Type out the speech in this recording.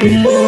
Thank you.